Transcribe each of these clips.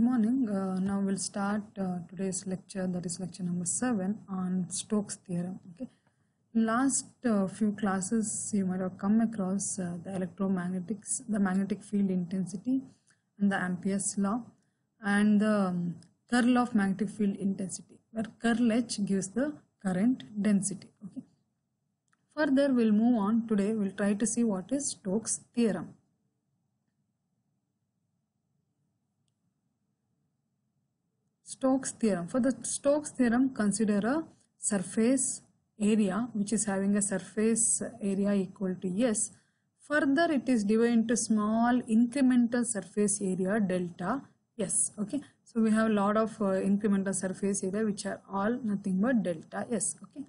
Good morning. Uh, now we'll start uh, today's lecture, that is lecture number seven on Stokes theorem. Okay. Last uh, few classes, you might have come across uh, the electromagnetics, the magnetic field intensity, and the Ampere's law, and the um, curl of magnetic field intensity, where curl H gives the current density. Okay. Further, we'll move on. Today, we'll try to see what is Stokes theorem. Stokes theorem. For the Stokes theorem, consider a surface area which is having a surface area equal to S. Further, it is divided into small incremental surface area delta S. Okay. So, we have a lot of uh, incremental surface area which are all nothing but delta S. Okay.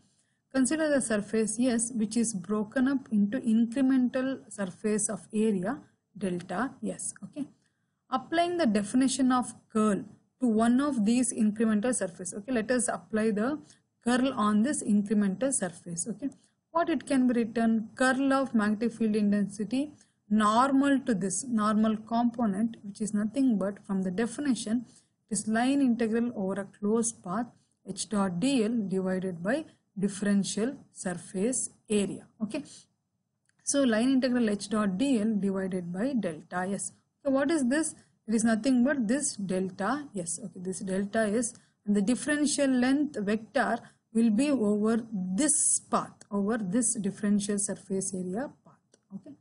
Consider the surface S which is broken up into incremental surface of area delta S. Okay. Applying the definition of curl to one of these incremental surface. Okay, let us apply the curl on this incremental surface. Okay, what it can be written curl of magnetic field intensity normal to this normal component which is nothing but from the definition it is line integral over a closed path h dot dl divided by differential surface area. Okay, so line integral h dot dl divided by delta s. So what is this? It is nothing but this delta yes okay this delta is and the differential length vector will be over this path over this differential surface area path okay.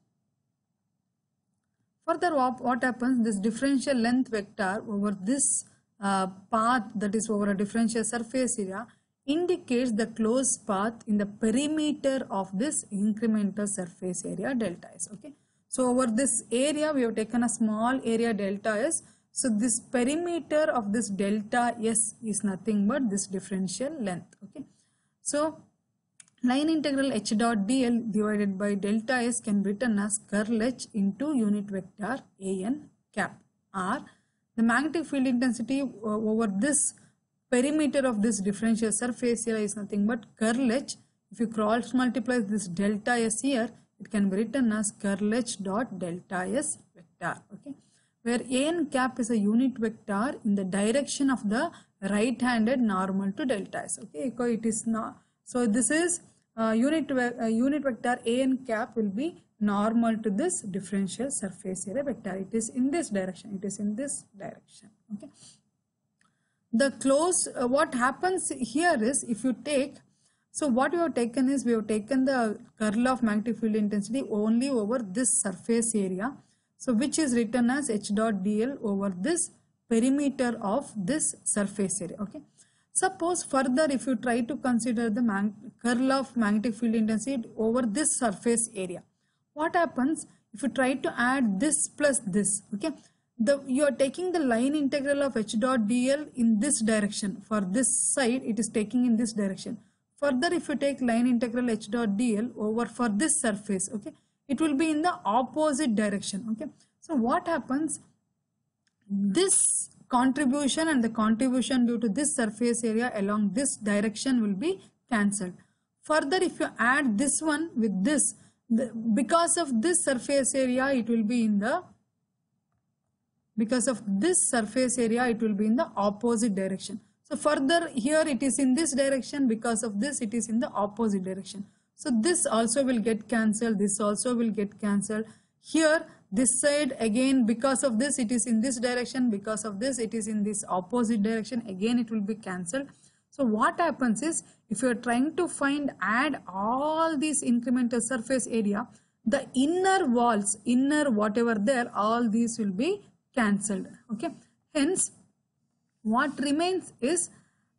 Further what, what happens? This differential length vector over this uh, path that is over a differential surface area indicates the closed path in the perimeter of this incremental surface area delta s okay so over this area, we have taken a small area delta S. So this perimeter of this delta S is nothing but this differential length. Okay. So line integral h dot dl divided by delta S can be written as curl h into unit vector an cap r. The magnetic field intensity uh, over this perimeter of this differential surface area is nothing but curl h. If you cross multiply this delta S here, it can be written as curl h dot delta s vector okay? Where an cap is a unit vector in the direction of the right handed normal to delta s okay? So it is not so this is uh, unit uh, unit vector an cap will be normal to this differential surface area vector. It is in this direction. It is in this direction okay? The close uh, what happens here is if you take so what we have taken is we have taken the curl of magnetic field intensity only over this surface area. So which is written as h dot dl over this perimeter of this surface area. Okay. Suppose further if you try to consider the curl of magnetic field intensity over this surface area. What happens if you try to add this plus this? Okay. The, you are taking the line integral of h dot dl in this direction. For this side it is taking in this direction Further, if you take line integral h dot dl over for this surface, okay, it will be in the opposite direction, okay. So what happens? This contribution and the contribution due to this surface area along this direction will be cancelled. Further, if you add this one with this, the, because of this surface area, it will be in the because of this surface area, it will be in the opposite direction. So further here it is in this direction because of this it is in the opposite direction. So this also will get cancelled this also will get cancelled. Here this side again because of this it is in this direction because of this it is in this opposite direction again it will be cancelled. So what happens is if you are trying to find add all these incremental surface area the inner walls inner whatever there all these will be cancelled okay hence what remains is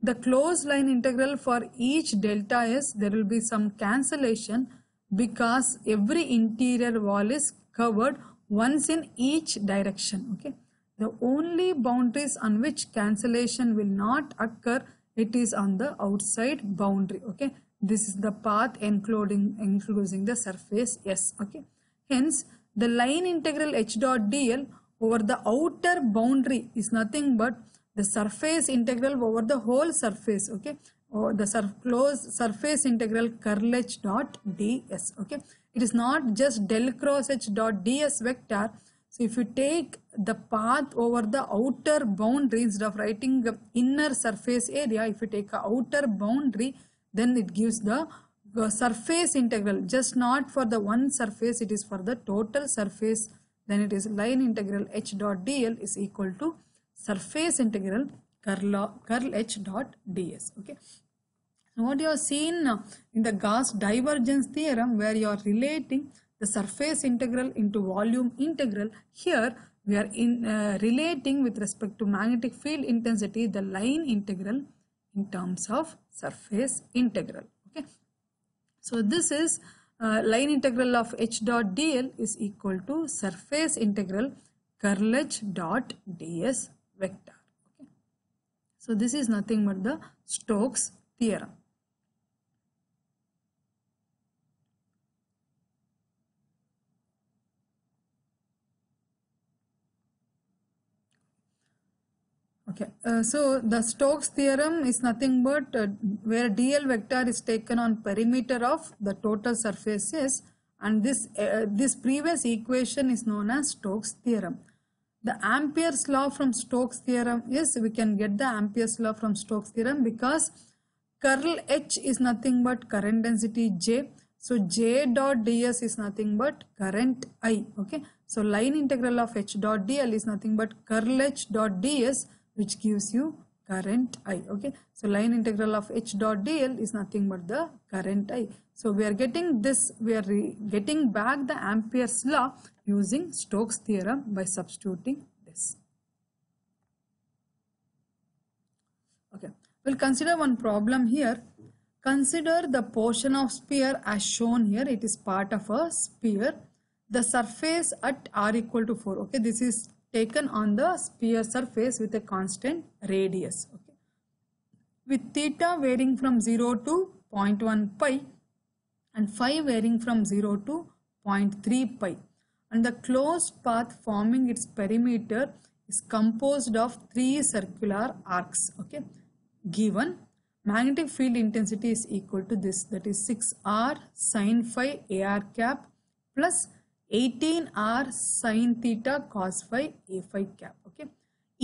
the closed line integral for each delta s there will be some cancellation because every interior wall is covered once in each direction okay? The only boundaries on which cancellation will not occur it is on the outside boundary okay? This is the path including enclosing the surface s okay? Hence the line integral h dot dl over the outer boundary is nothing but the surface integral over the whole surface okay? Or the sur closed surface integral curl h dot ds okay? It is not just del cross h dot ds vector. So if you take the path over the outer boundary instead of writing inner surface area, if you take a outer boundary, then it gives the uh, surface integral, just not for the one surface, it is for the total surface. Then it is line integral h dot dl is equal to surface integral curl, curl h dot ds. Okay. So what you have seen uh, in the Gauss divergence theorem where you are relating the surface integral into volume integral, here we are in uh, relating with respect to magnetic field intensity the line integral in terms of surface integral. Okay. So this is uh, line integral of h dot dl is equal to surface integral curl h dot ds vector. Okay. So this is nothing but the Stokes theorem. Okay, uh, so the Stokes theorem is nothing but uh, where dl vector is taken on perimeter of the total surfaces and this, uh, this previous equation is known as Stokes theorem. The Ampere's law from Stokes theorem is we can get the Ampere's law from Stokes theorem because curl H is nothing but current density J. So J dot ds is nothing but current I. Okay. So line integral of H dot dl is nothing but curl H dot ds which gives you current I. Okay. So line integral of H dot dl is nothing but the current I. So we are getting this, we are getting back the Ampere's law using Stokes theorem by substituting this. Okay. We'll consider one problem here. Consider the portion of sphere as shown here. It is part of a sphere. The surface at r equal to 4. Okay. This is taken on the sphere surface with a constant radius. Okay. With theta varying from 0 to 0.1 pi and phi varying from 0 to 0.3 pi and the closed path forming its perimeter is composed of three circular arcs okay? Given magnetic field intensity is equal to this that is 6r sine phi ar cap plus 18r sine theta cos phi a phi cap okay?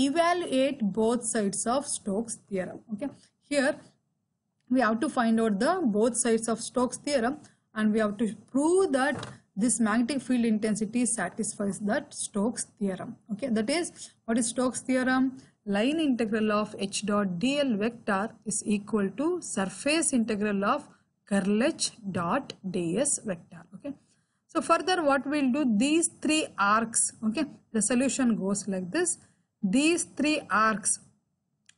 Evaluate both sides of Stokes theorem okay? Here we have to find out the both sides of Stokes theorem and we have to prove that this magnetic field intensity satisfies that Stokes theorem. Okay, that is what is Stokes theorem? Line integral of h dot dl vector is equal to surface integral of curl h dot ds vector. Okay. So further what we'll do these three arcs. Okay, the solution goes like this. These three arcs.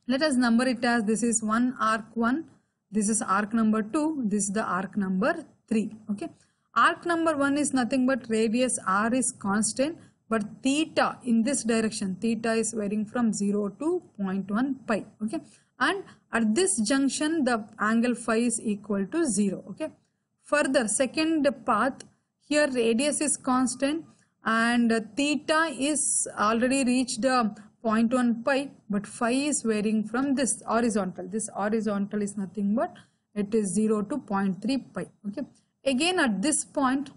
Let us number it as this is one arc one. This is arc number two. This is the arc number three. Okay Arc number 1 is nothing but radius r is constant but theta in this direction theta is varying from 0 to 0.1 pi okay? And at this junction the angle phi is equal to 0 okay? Further second path here radius is constant and theta is already reached uh, 0.1 pi but phi is varying from this horizontal. This horizontal is nothing but it is 0 to 0.3 pi okay Again at this point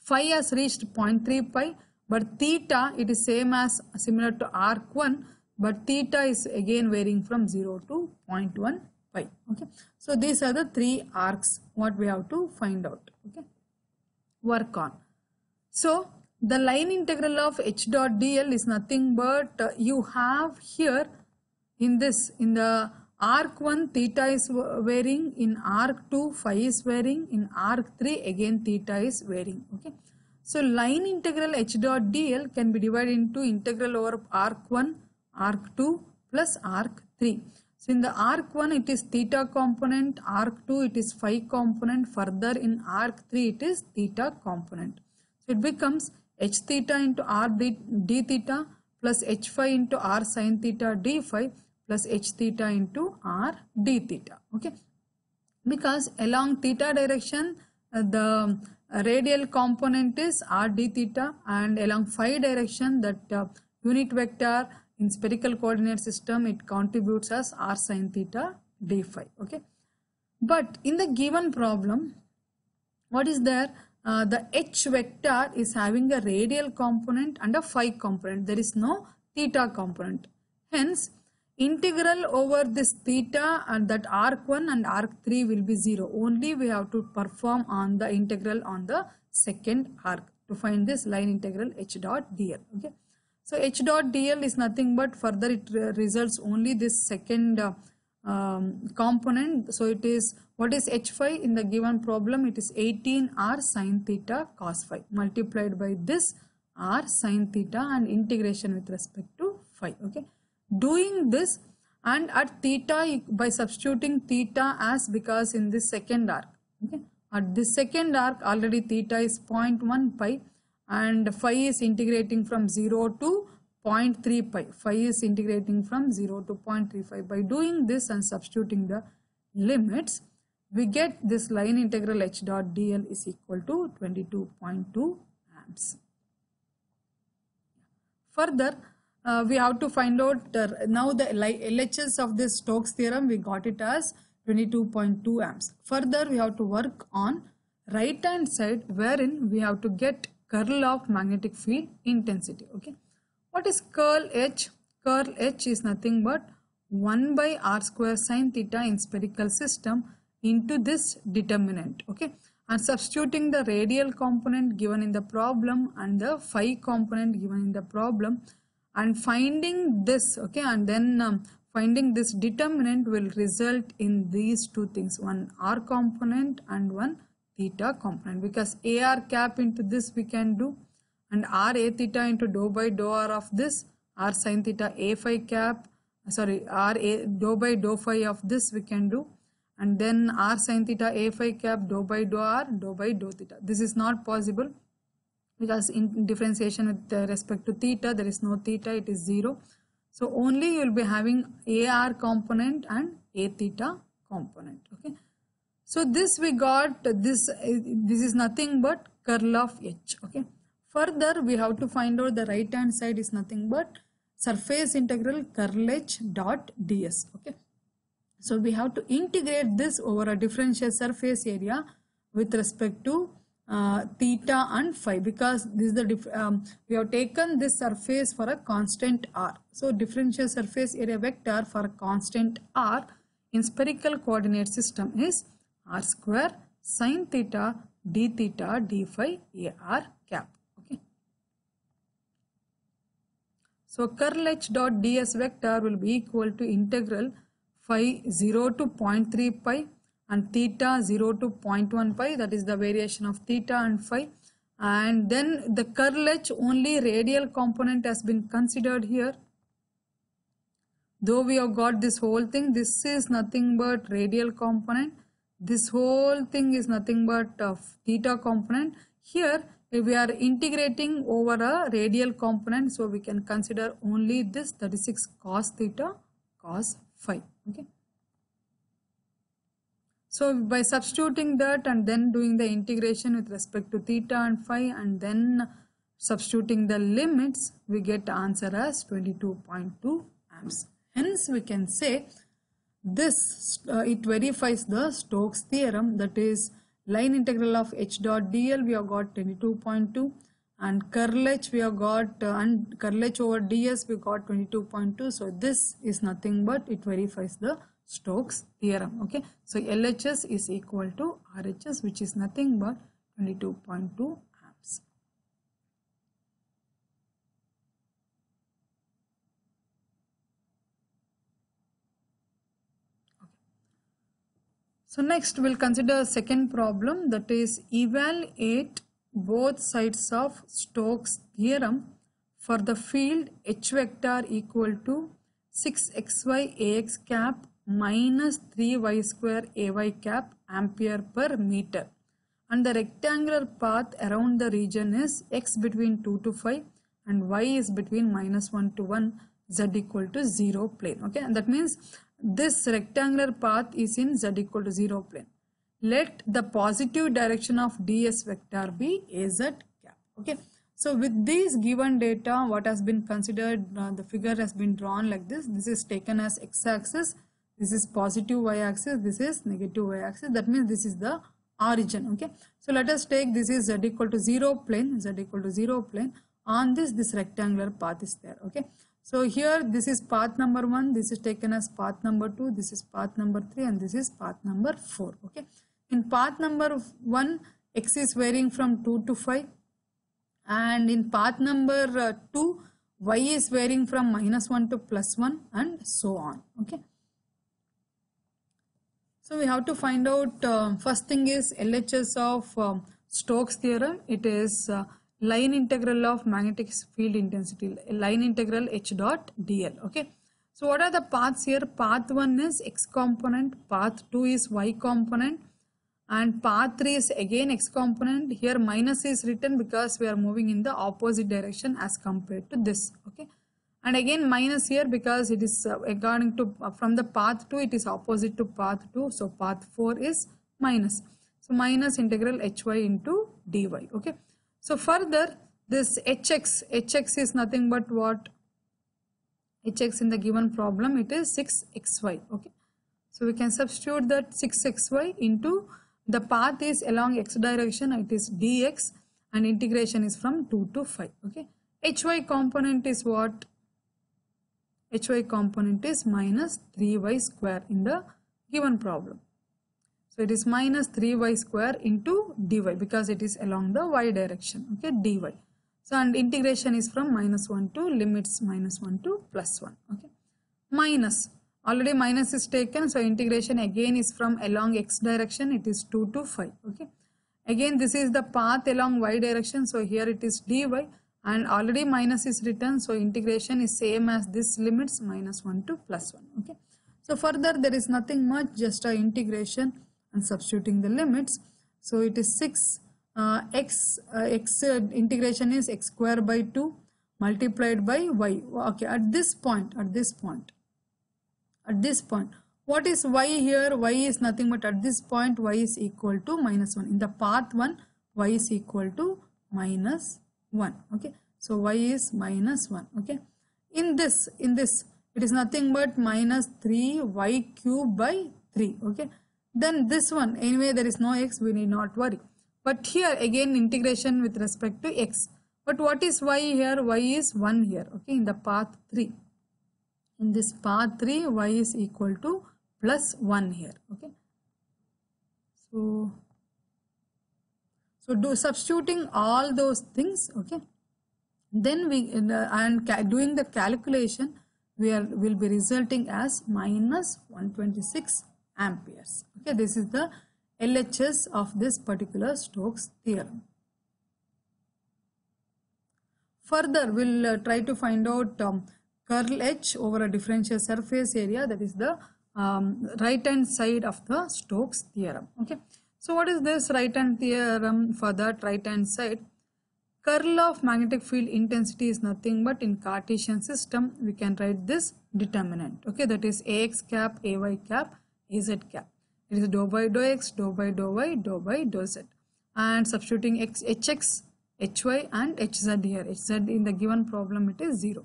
phi has reached 0.3 pi but theta it is same as similar to arc 1 but theta is again varying from 0 to 0.1 pi okay? So these are the three arcs what we have to find out okay? Work on. So the line integral of h dot dl is nothing but uh, you have here in this in the arc 1 theta is varying in arc 2 phi is varying in arc 3 again theta is varying okay? So line integral h dot dl can be divided into integral over arc 1 arc 2 plus arc 3 so in the arc 1 it is theta component arc 2 it is phi component further in arc 3 it is theta component. So it becomes h theta into r d, d theta plus h phi into r sin theta d phi plus h theta into r d theta okay because along theta direction uh, the radial component is r d theta and along phi direction that uh, unit vector in spherical coordinate system it contributes as r sin theta d phi okay but in the given problem what is there uh, the h vector is having a radial component and a phi component. There is no theta component. Hence, integral over this theta and that arc 1 and arc 3 will be 0. Only we have to perform on the integral on the second arc to find this line integral h dot dl. Okay. So h dot dl is nothing but further it results only this second uh, um, component. So it is what is h phi in the given problem? It is 18 r sine theta cos phi multiplied by this r sine theta and integration with respect to phi. Okay, doing this and at theta by substituting theta as because in this second arc. Okay, at this second arc already theta is 0.1 pi and phi is integrating from 0 to 0.3 pi. Phi is integrating from 0 to 0.35. By doing this and substituting the limits, we get this line integral h dot dl is equal to 22.2 amps. Further, uh, we have to find out uh, now the LHS of this Stokes theorem, we got it as 22.2 amps. Further, we have to work on right hand side wherein we have to get curl of magnetic field intensity. Okay. What is curl H? Curl H is nothing but 1 by r square sine theta in spherical system into this determinant. Okay. And substituting the radial component given in the problem and the phi component given in the problem and finding this okay and then um, finding this determinant will result in these two things one r component and one theta component. Because ar cap into this we can do and r a theta into dou by dou r of this r sine theta a phi cap sorry r a dou by dou phi of this we can do. And then r sine theta a phi cap dou by dou r dou by dou theta. This is not possible because in differentiation with respect to theta there is no theta it is zero so only you will be having ar component and a theta component okay so this we got this this is nothing but curl of h okay Further, we have to find out the right hand side is nothing but surface integral curl h dot ds. Okay. So we have to integrate this over a differential surface area with respect to uh, theta and phi because this is the um, we have taken this surface for a constant r. So differential surface area vector for a constant r in spherical coordinate system is r square sine theta d theta d phi a r cap. Okay so curl h dot ds vector will be equal to integral phi 0 to 0.3 pi and theta 0 to 0.1 pi that is the variation of theta and phi. And then the curl h only radial component has been considered here. Though we have got this whole thing this is nothing but radial component. This whole thing is nothing but of theta component. Here if we are integrating over a radial component so we can consider only this 36 cos theta cos phi okay so by substituting that and then doing the integration with respect to theta and phi and then substituting the limits we get answer as 22.2 amps. Hence we can say this uh, it verifies the Stokes theorem that is line integral of h dot dl we have got 22.2 and curl h we have got uh, and curl h over ds we got 22.2 so this is nothing but it verifies the Stokes theorem okay so LHS is equal to RHS which is nothing but 22.2 amps. So next we'll consider second problem that is evaluate both sides of Stokes theorem for the field H vector equal to 6xy ax cap minus 3y square ay cap ampere per meter and the rectangular path around the region is x between 2 to 5 and y is between minus 1 to 1 z equal to 0 plane okay and that means this rectangular path is in z equal to 0 plane. Let the positive direction of ds vector be az cap. Okay. So with these given data, what has been considered, uh, the figure has been drawn like this. This is taken as x-axis. This is positive y-axis. This is negative y-axis. That means this is the origin okay? So let us take this is z equal to 0 plane z equal to 0 plane. On this this rectangular path is there okay? So here this is path number 1 this is taken as path number 2 this is path number 3 and this is path number 4 okay? In path number 1 x is varying from 2 to 5 and in path number uh, 2 y is varying from minus 1 to plus 1 and so on okay so we have to find out uh, first thing is LHS of um, Stokes theorem. It is uh, line integral of magnetic field intensity, line integral H dot dl. Okay. So what are the paths here? Path 1 is x component, path 2 is y component and path 3 is again x component. Here minus is written because we are moving in the opposite direction as compared to this. Okay and again minus here because it is uh, according to uh, from the path 2 it is opposite to path 2 so path 4 is minus. So minus integral hy into dy okay? So further this hx hx is nothing but what? Hx in the given problem it is 6xy okay? So we can substitute that 6xy into the path is along x direction it is dx and integration is from 2 to 5 okay? Hy component is what hy component is minus 3y square in the given problem. So it is minus 3y square into dy because it is along the y direction, okay, dy. So and integration is from minus 1 to limits minus 1 to plus 1, okay. Minus, already minus is taken, so integration again is from along x direction, it is 2 to 5, okay. Again this is the path along y direction, so here it is dy and already minus is written so integration is same as this limits minus 1 to plus 1 okay? So further there is nothing much just a integration and substituting the limits. So it is 6 uh, x uh, x uh, integration is x square by 2 multiplied by y. Okay at this point at this point at this point what is y here? Y is nothing but at this point y is equal to minus 1 in the path 1 y is equal to minus 1 okay? So y is minus 1 okay? In this in this it is nothing but minus 3 y cube by 3 okay? Then this one anyway there is no x we need not worry. But here again integration with respect to x. But what is y here? Y is 1 here okay? In the path 3 in this path 3 y is equal to plus 1 here okay? So so do substituting all those things, okay. Then we and doing the calculation, we are will be resulting as minus 126 amperes. Okay, this is the LHS of this particular Stokes theorem. Further, we'll uh, try to find out um, curl H over a differential surface area that is the um, right hand side of the Stokes theorem. Okay. So what is this right hand theorem for that right hand side? Curl of magnetic field intensity is nothing but in Cartesian system we can write this determinant. Okay, that is Ax cap, Ay cap, Az cap. It is dou by dou x, dou by dou y, dou by dou z. And substituting x, hx, hy and hz here. hz in the given problem it is 0.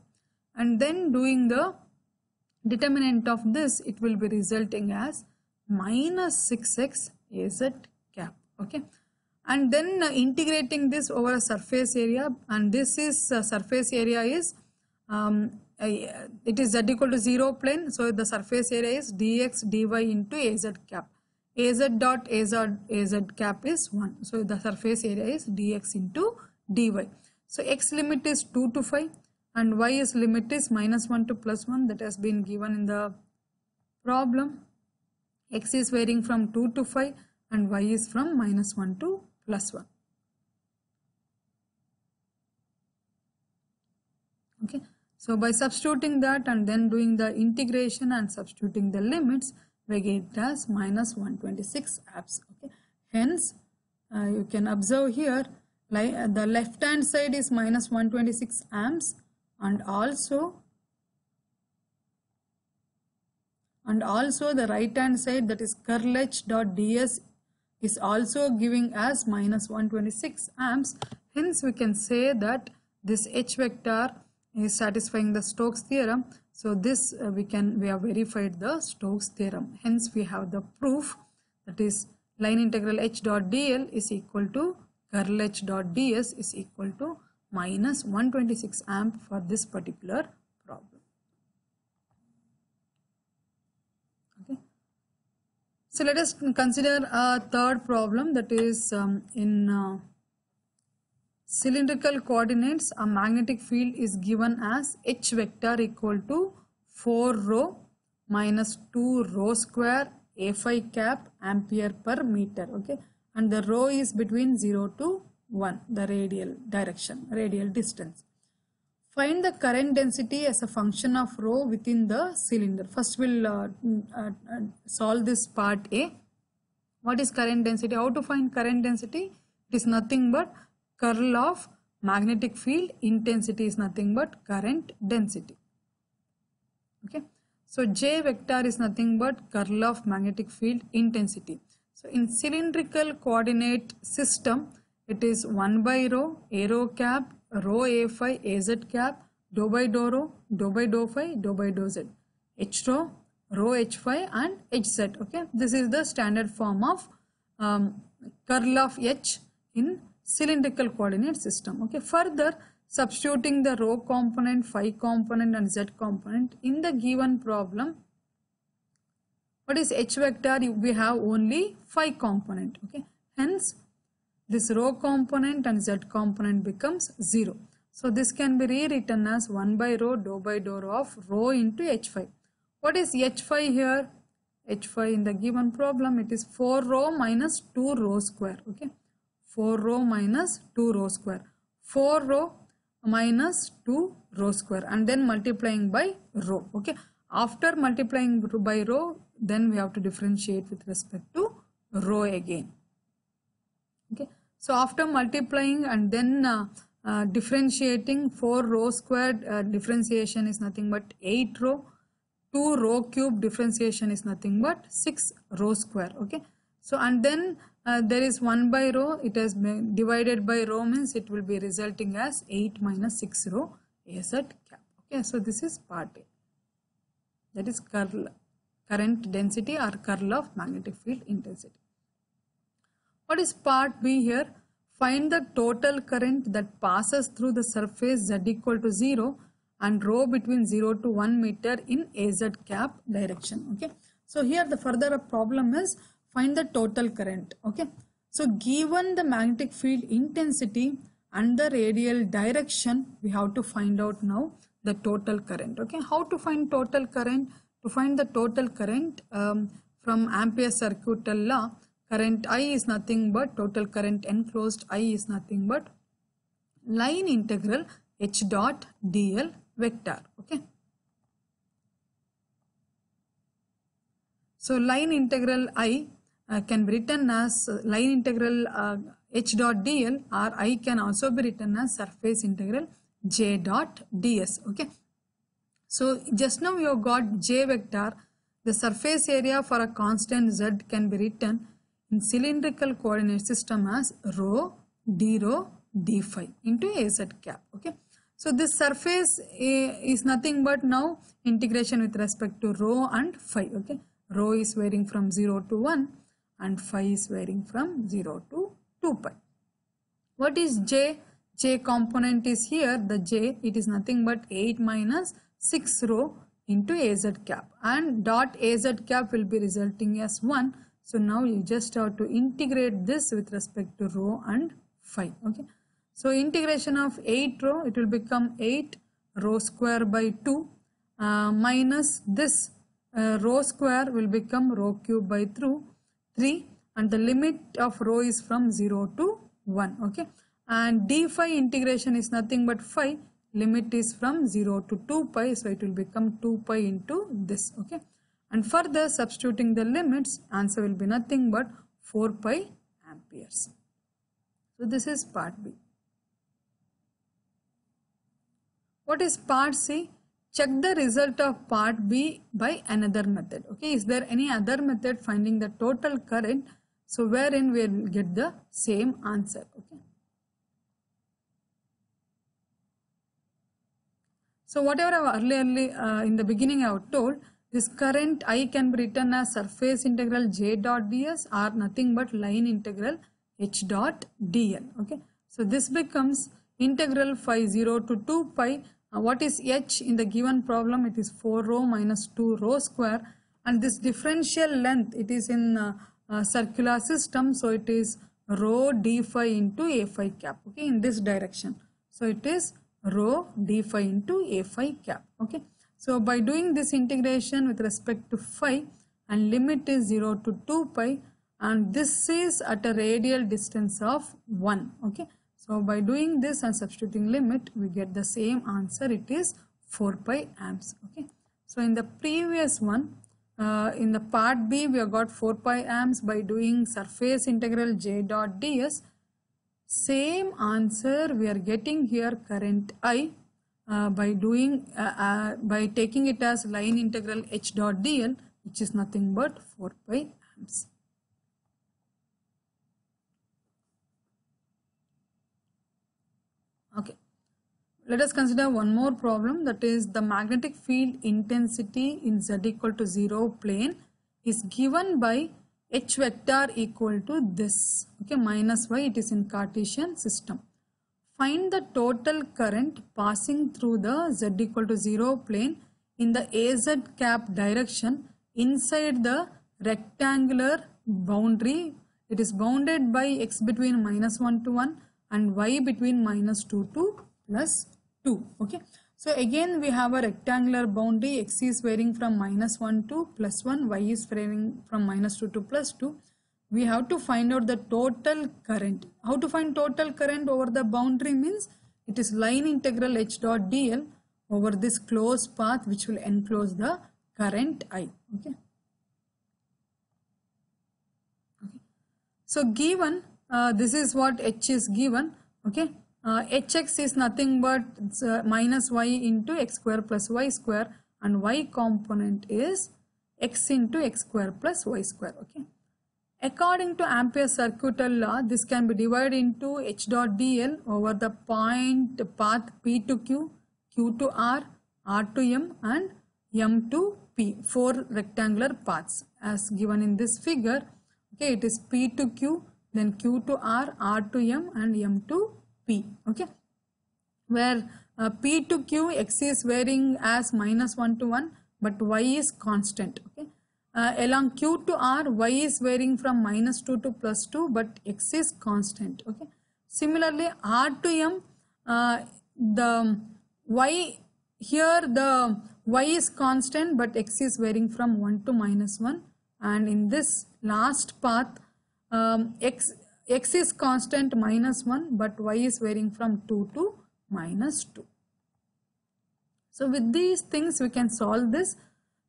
And then doing the determinant of this it will be resulting as minus 6x az cap okay? And then uh, integrating this over a surface area and this is uh, surface area is um, uh, it is z equal to 0 plane so the surface area is dx dy into az cap. Az dot az, az cap is 1 so the surface area is dx into dy. So x limit is 2 to 5 and y is limit is minus 1 to plus 1 that has been given in the problem x is varying from 2 to 5 and y is from minus 1 to plus 1. Okay. So by substituting that and then doing the integration and substituting the limits, we get as minus 126 amps. Okay. Hence, uh, you can observe here, like, the left hand side is minus 126 amps and also and also the right hand side that is curl h dot ds is also giving as minus 126 amps. Hence we can say that this h vector is satisfying the Stokes theorem. So this uh, we can we have verified the Stokes theorem. Hence we have the proof that is line integral h dot dl is equal to curl h dot ds is equal to minus 126 amp for this particular problem. Okay. So let us consider a third problem that is um, in uh, cylindrical coordinates a magnetic field is given as h vector equal to 4 rho minus 2 rho square a cap ampere per meter okay? And the rho is between 0 to 1 the radial direction radial distance find the current density as a function of rho within the cylinder. First we'll uh, uh, uh, solve this part a. What is current density? How to find current density? It is nothing but curl of magnetic field. Intensity is nothing but current density. Okay? So j vector is nothing but curl of magnetic field intensity. So in cylindrical coordinate system it is 1 by rho a rho cap rho a phi a z cap dou by dou rho dou by dou phi dou by dou z h rho rho h phi and h z okay this is the standard form of um, curl of h in cylindrical coordinate system. Okay, further substituting the rho component, phi component and z component in the given problem. What is h vector? We have only phi component. Okay, hence this rho component and z component becomes 0. So this can be rewritten as 1 by rho dou by dou of rho into h phi. What is h phi here? h phi in the given problem it is 4 rho minus 2 rho square. Okay 4 rho minus 2 rho square 4 rho minus 2 rho square and then multiplying by rho okay after multiplying by rho then we have to differentiate with respect to rho again okay so after multiplying and then uh, uh, differentiating 4 rho squared uh, differentiation is nothing but 8 rho 2 rho cube differentiation is nothing but 6 rho square okay? So and then uh, there is 1 by rho it has been divided by rho means it will be resulting as 8 minus 6 rho as at cap okay? So this is part A. That is curl current density or curl of magnetic field intensity what is part B here? Find the total current that passes through the surface z equal to 0 and rho between 0 to 1 meter in az cap direction okay? So here the further problem is find the total current okay? So given the magnetic field intensity and the radial direction we have to find out now the total current okay? How to find total current? To find the total current um, from ampere circuit law current i is nothing but total current enclosed i is nothing but line integral h dot dl vector okay? So line integral i uh, can be written as uh, line integral uh, h dot dl or i can also be written as surface integral j dot ds okay? So just now you have got j vector. The surface area for a constant z can be written in cylindrical coordinate system as rho d rho d phi into az cap okay? So this surface is nothing but now integration with respect to rho and phi okay? Rho is varying from 0 to 1 and phi is varying from 0 to 2 pi. What is j? j component is here. The j it is nothing but 8 minus 6 rho into az cap. And dot az cap will be resulting as 1 so now you just have to integrate this with respect to rho and phi okay? So integration of 8 rho it will become 8 rho square by 2 uh, minus this uh, rho square will become rho cube by 3 3 and the limit of rho is from 0 to 1 okay? And d phi integration is nothing but phi limit is from 0 to 2 pi so it will become 2 pi into this okay and further substituting the limits answer will be nothing but 4 pi amperes so this is part b what is part c check the result of part B by another method. Okay, is there any other method finding the total current? So wherein we will get the same answer. Okay. So whatever I earlier uh, in the beginning I have told this current I can be written as surface integral j dot ds or nothing but line integral h dot dl. Okay. So this becomes integral phi 0 to 2 pi. Uh, what is h in the given problem? It is 4 rho minus 2 rho square and this differential length it is in uh, uh, circular system so it is rho d phi into a phi cap okay in this direction so it is rho d phi into a phi cap okay so by doing this integration with respect to phi and limit is 0 to 2 pi and this is at a radial distance of 1 okay? So by doing this and substituting limit we get the same answer. It is 4 pi amps okay? So in the previous one uh, in the part B we have got 4 pi amps. By doing surface integral j dot ds same answer we are getting here current I uh, by doing uh, uh, by taking it as line integral h dot dl which is nothing but 4 pi amps. Okay. Let us consider one more problem that is the magnetic field intensity in z equal to 0 plane is given by h vector equal to this okay minus y it is in Cartesian system. Find the total current passing through the z equal to 0 plane in the az cap direction inside the rectangular boundary. It is bounded by x between minus 1 to 1 and y between minus 2 to plus 2 okay. So again we have a rectangular boundary. X is varying from minus 1 to plus 1 y is varying from minus 2 to plus 2 we have to find out the total current. How to find total current over the boundary means it is line integral h dot dl over this closed path which will enclose the current i okay? Okay. So given uh, this is what h is given okay? Uh, hx is nothing but uh, minus y into x square plus y square and y component is x into x square plus y square okay according to Ampere's circuital law this can be divided into h dot dl over the point path p to q q to r r to m and m to p four rectangular paths as given in this figure. Okay it is p to q then q to r r to m and m to p. Okay where uh, p to q x is varying as minus 1 to 1 but y is constant. Okay uh, along q to r y is varying from minus 2 to plus 2 but x is constant okay similarly r to m uh, the y here the y is constant but x is varying from 1 to minus 1 and in this last path um, x x is constant minus 1 but y is varying from 2 to minus 2. So with these things we can solve this.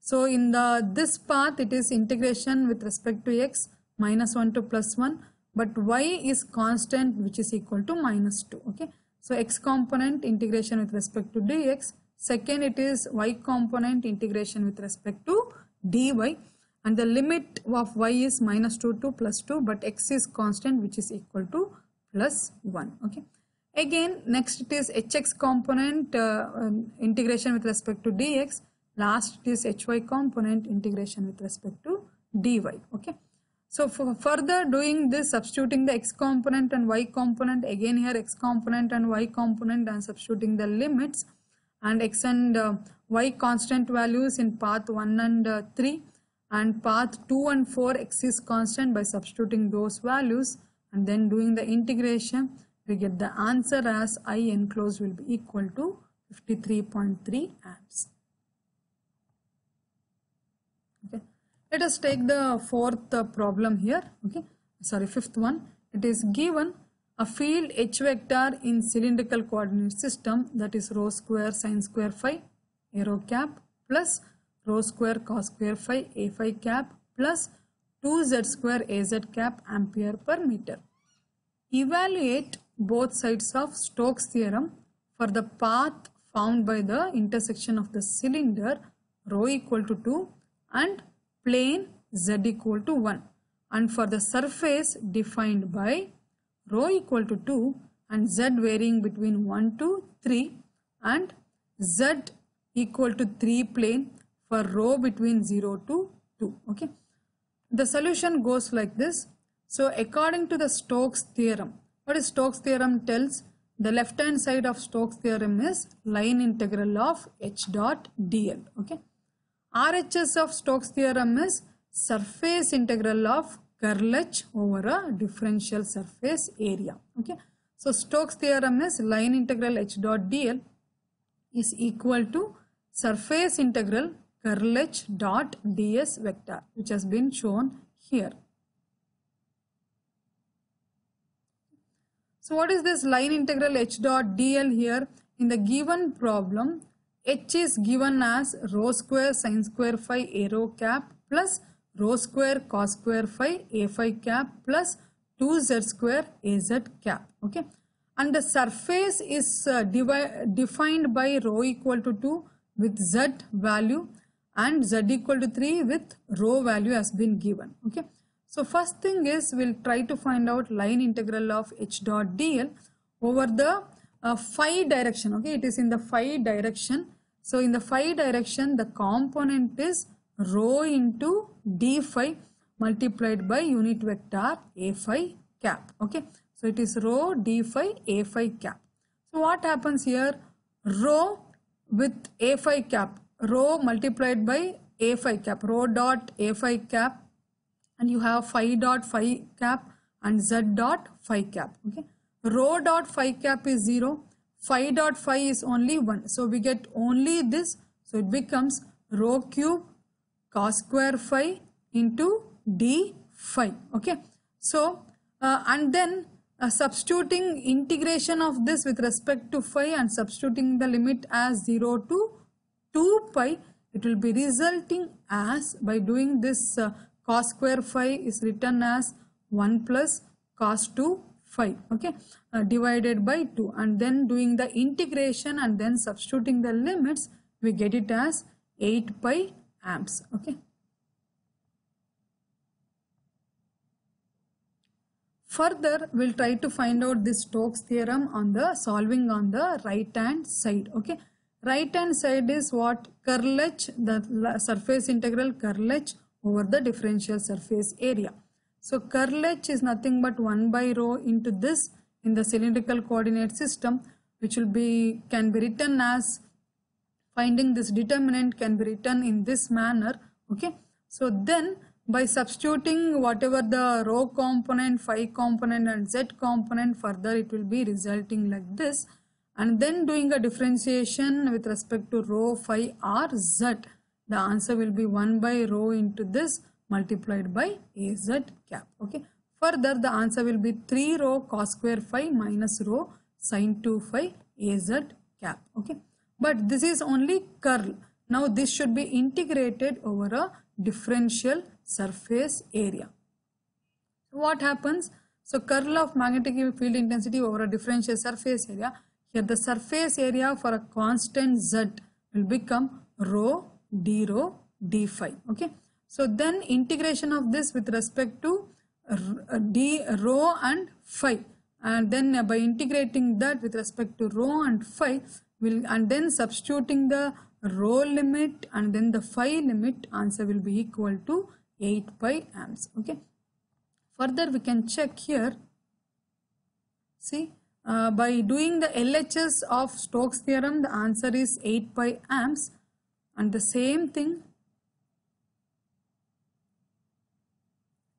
So in the this path it is integration with respect to x minus 1 to plus 1 but y is constant which is equal to minus 2 okay. So x component integration with respect to dx. Second it is y component integration with respect to dy. And the limit of y is minus 2 to plus 2 but x is constant which is equal to plus 1 okay? Again next it is hx component uh, um, integration with respect to dx last is hy component integration with respect to dy okay so for further doing this substituting the x component and y component again here x component and y component and substituting the limits and x and uh, y constant values in path 1 and uh, 3 and path 2 and 4 x is constant by substituting those values and then doing the integration we get the answer as I enclosed will be equal to 53.3 amps. Okay. Let us take the fourth uh, problem here. Okay. Sorry, fifth one. It is given a field H vector in cylindrical coordinate system that is rho square sine square phi a rho cap plus rho square cos square phi a phi cap plus 2z square az cap ampere per meter. Evaluate both sides of Stokes theorem for the path found by the intersection of the cylinder rho equal to 2 and plane z equal to 1 and for the surface defined by rho equal to 2 and z varying between 1 to 3 and z equal to 3 plane for rho between 0 to 2. Okay. The solution goes like this. So according to the Stokes theorem, what is Stokes theorem tells? The left hand side of Stokes theorem is line integral of h dot dl. Okay. RHS of Stokes theorem is surface integral of curl h over a differential surface area. Okay. So Stokes theorem is line integral h dot dl is equal to surface integral curl h dot ds vector which has been shown here. So what is this line integral h dot dl here? In the given problem, h is given as rho square sine square phi a rho cap plus rho square cos square phi a phi cap plus 2z square az cap. Okay. And the surface is uh, defined by rho equal to 2 with z value and z equal to 3 with rho value has been given okay so first thing is we'll try to find out line integral of h dot dl over the uh, phi direction okay it is in the phi direction so in the phi direction the component is rho into d phi multiplied by unit vector a phi cap. Okay? So it is rho d phi a phi cap. So what happens here? Rho with a phi cap rho multiplied by a phi cap rho dot a phi cap and you have phi dot phi cap and z dot phi cap. Okay? Rho dot phi cap is 0 phi dot phi is only 1 so we get only this. So it becomes rho cube cos square phi into d phi. Okay? So uh, and then uh, substituting integration of this with respect to phi and substituting the limit as 0 to 2 pi it will be resulting as by doing this uh, cos square phi is written as 1 plus cos 2 phi. Okay uh, divided by 2 and then doing the integration and then substituting the limits we get it as 8 pi amps okay further we'll try to find out this Stokes theorem on the solving on the right hand side okay Right hand side is what? Curl h, the surface integral curl h over the differential surface area. So curl h is nothing but 1 by rho into this in the cylindrical coordinate system which will be can be written as finding this determinant can be written in this manner okay? So then by substituting whatever the rho component phi component and z component further it will be resulting like this. And then doing a differentiation with respect to rho phi r z the answer will be 1 by rho into this multiplied by az cap okay further the answer will be 3 rho cos square phi minus rho sin 2 phi az cap. Okay? But this is only curl. Now this should be integrated over a differential surface area. What happens? So curl of magnetic field intensity over a differential surface area. Here the surface area for a constant z will become rho d rho d phi. Okay. So then integration of this with respect to d rho and phi. And then by integrating that with respect to rho and phi will and then substituting the rho limit and then the phi limit answer will be equal to 8 pi amps okay? Further we can check here. See uh, by doing the LHS of Stokes theorem, the answer is 8 pi amps. And the same thing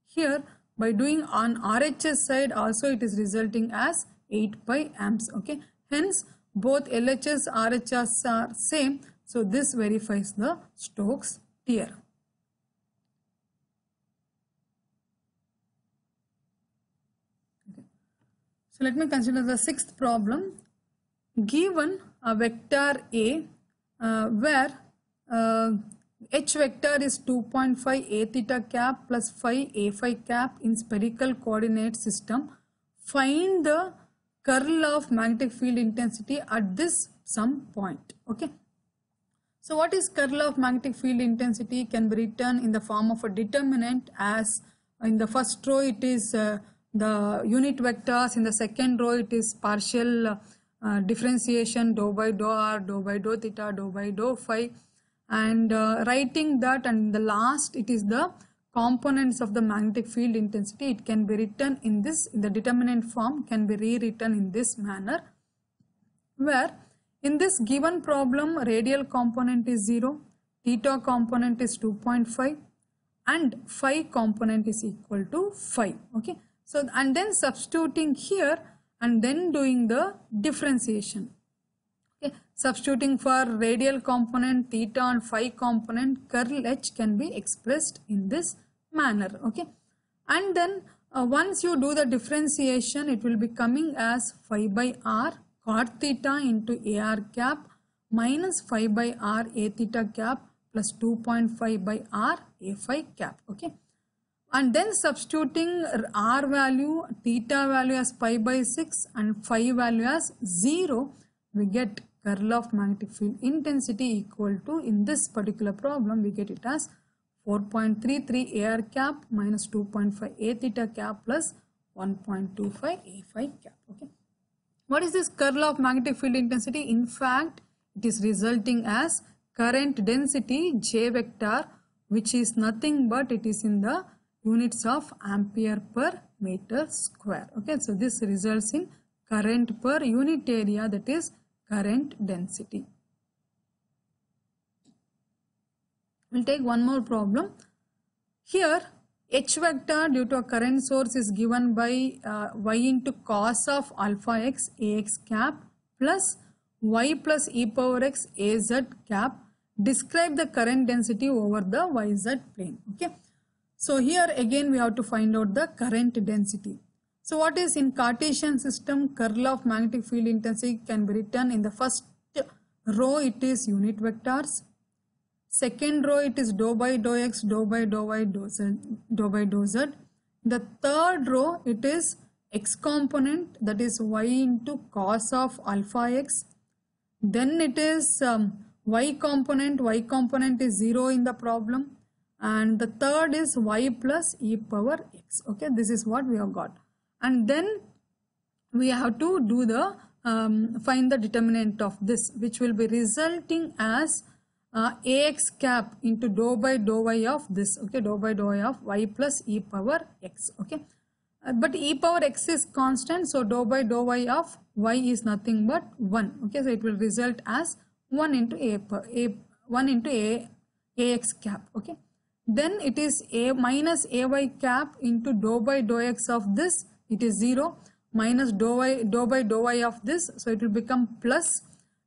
here by doing on RHS side also it is resulting as 8 pi amps. Okay. Hence both LHS RHS are same. So this verifies the Stokes theorem. So let me consider the sixth problem. Given a vector A uh, where uh, h vector is 2.5 a theta cap 5 a phi cap in spherical coordinate system, find the curl of magnetic field intensity at this some point. Okay. So what is curl of magnetic field intensity can be written in the form of a determinant as in the first row it is uh, the unit vectors in the second row it is partial uh, differentiation dou by dou r dou by dou theta dou by dou phi and uh, writing that and the last it is the components of the magnetic field intensity. It can be written in this the determinant form can be rewritten in this manner where in this given problem radial component is 0 theta component is 2.5 and phi component is equal to 5 okay? So and then substituting here and then doing the differentiation substituting for radial component theta and phi component curl h can be expressed in this manner okay? And then uh, once you do the differentiation it will be coming as phi by r cot theta into ar cap minus phi by r a theta cap plus 2.5 by r a phi cap okay? And then substituting r value theta value as pi by 6 and phi value as 0 we get curl of magnetic field intensity equal to in this particular problem we get it as 4.33 AR cap minus 2.5 A theta cap plus 1.25 A phi cap. Okay. What is this curl of magnetic field intensity? In fact, it is resulting as current density J vector which is nothing but it is in the units of ampere per meter square. Okay, so this results in current per unit area that is current density. We'll take one more problem. Here H vector due to a current source is given by uh, y into cos of alpha x ax cap plus y plus e power x az cap. Describe the current density over the yz plane. Okay. So here again we have to find out the current density. So what is in Cartesian system curl of magnetic field intensity can be written in the first row it is unit vectors Second row it is dou by dou x, dou by dou y, dou z, dou by dou z. The third row it is x component that is y into cos of alpha x. Then it is um, y component, y component is 0 in the problem. And the third is y plus e power x. Okay, this is what we have got. And then we have to do the um, find the determinant of this which will be resulting as uh, ax cap into dou by dou y of this okay? Dou by dou y of y plus e power x okay? Uh, but e power x is constant so dou by dou y of y is nothing but 1 okay? So it will result as 1 into a, per, a 1 into a ax cap okay? Then it is a minus ay cap into dou by dou x of this it is 0 minus dou y dou by dou y of this. So it will become plus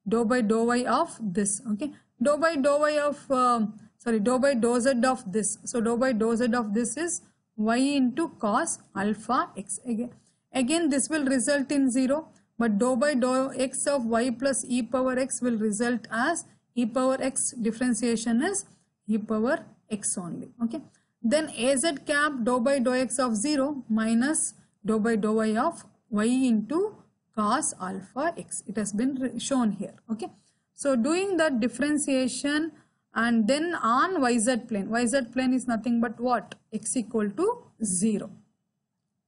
dou by dou y of this. Okay. Dou by dou y of uh, sorry dou by dou z of this. So dou by dou z of this is y into cos alpha x. Again again this will result in 0 but dou by dou x of y plus e power x will result as e power x. Differentiation is e power x only. Okay. Then az cap dou by dou x of 0 minus dou by dou y of y into cos alpha x it has been shown here okay so doing that differentiation and then on yz plane, yz plane is nothing but what? x equal to 0.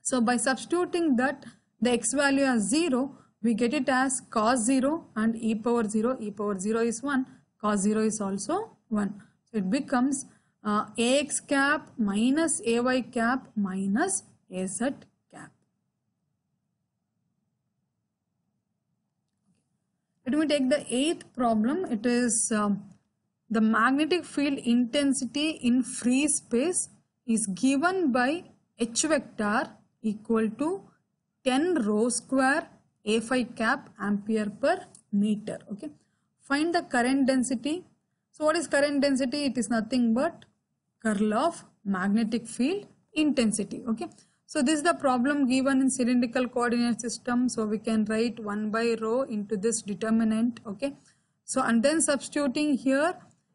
So by substituting that the x value as 0, we get it as cos 0 and e power 0, e power 0 is 1, cos 0 is also 1. So it becomes uh, ax cap minus ay cap minus az Let me take the eighth problem. It is um, the magnetic field intensity in free space is given by H vector equal to 10 rho square A phi cap ampere per meter. Okay. Find the current density. So what is current density? It is nothing but curl of magnetic field intensity. Okay. So this is the problem given in cylindrical coordinate system. So we can write 1 by rho into this determinant. Okay. So and then substituting here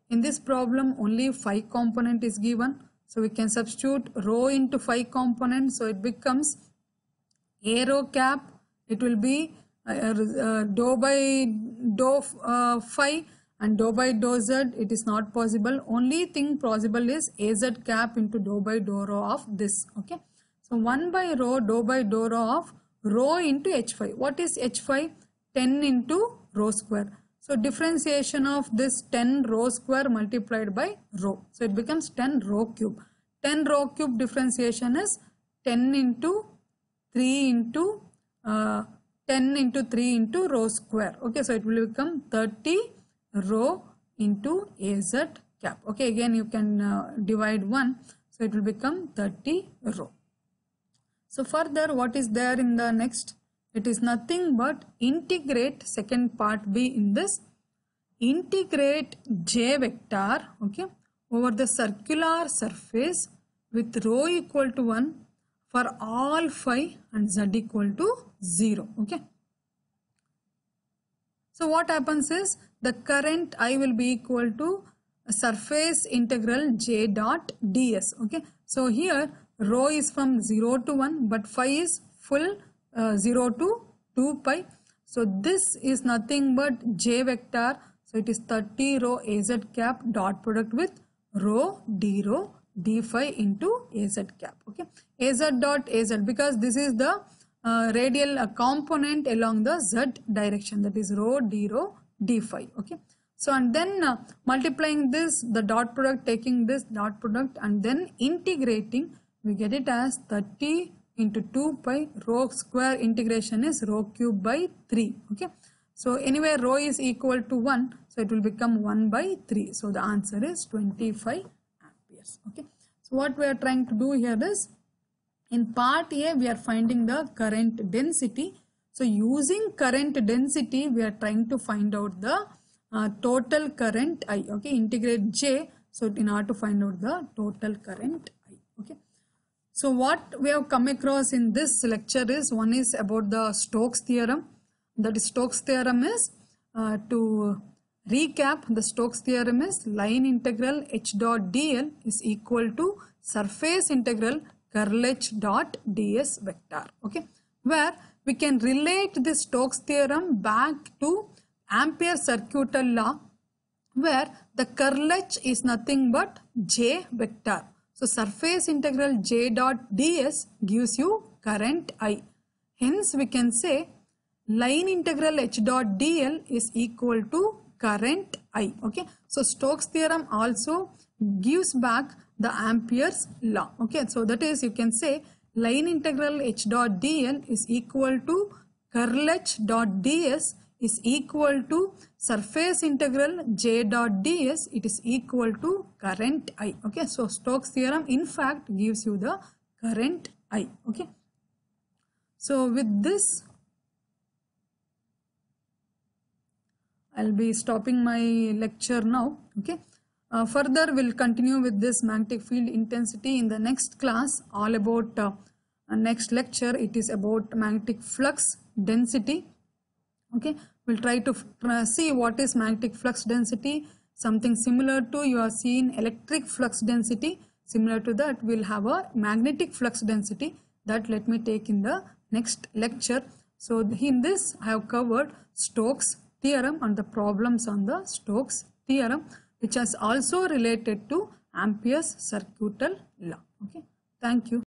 in this problem only phi component is given. So we can substitute rho into phi component. So it becomes a rho cap. It will be uh, uh, dou by dou uh, phi and dou by dou z it is not possible only thing possible is az cap into dou by dou rho of this okay so 1 by rho dou by dou rho of rho into h phi. What is h phi? 10 into rho square. So differentiation of this 10 rho square multiplied by rho. So it becomes 10 rho cube. 10 rho cube differentiation is 10 into 3 into uh, 10 into 3 into rho square. Okay, so it will become 30 rho into AZ cap. Okay, again you can uh, divide 1. So it will become 30 rho. So further what is there in the next? It is nothing but integrate second part B in this. Integrate J vector okay, over the circular surface with rho equal to 1 for all phi and z equal to 0 okay so what happens is the current i will be equal to surface integral j dot ds okay so here rho is from 0 to 1 but phi is full uh, 0 to 2 pi. So this is nothing but j vector. So it is 30 rho az cap dot product with rho d rho d phi into az cap okay? Az dot az because this is the uh, radial uh, component along the z direction that is rho d rho d phi okay? So and then uh, multiplying this the dot product taking this dot product and then integrating we get it as 30 into 2 pi rho square integration is rho cube by 3 okay? So anyway rho is equal to 1 so it will become 1 by 3 so the answer is 25 amperes okay? So what we are trying to do here is in part a we are finding the current density. So using current density we are trying to find out the uh, total current i okay? Integrate j so in order to find out the total current so what we have come across in this lecture is one is about the Stokes theorem. That is Stokes theorem is uh, to recap the Stokes theorem is line integral h dot dl is equal to surface integral curl h dot ds vector. Okay? Where we can relate this Stokes theorem back to Ampere circuital law where the curl h is nothing but j vector so surface integral j dot ds gives you current i hence we can say line integral h dot dl is equal to current I. Okay. So Stokes theorem also gives back the Ampere's law. Okay. So that is you can say line integral h dot dl is equal to curl h dot ds is equal to surface integral j dot ds it is equal to current i okay so stokes theorem in fact gives you the current i okay so with this I'll be stopping my lecture now. Okay. Uh, further, we'll continue with this magnetic field intensity in the next class. All about uh, next lecture. It is about magnetic flux density. Okay. We'll try to uh, see what is magnetic flux density. Something similar to you are seeing electric flux density. Similar to that, we'll have a magnetic flux density. That let me take in the next lecture. So in this, I have covered Stokes theorem and the problems on the Stokes theorem which is also related to Ampere's circuital law. Okay. Thank you.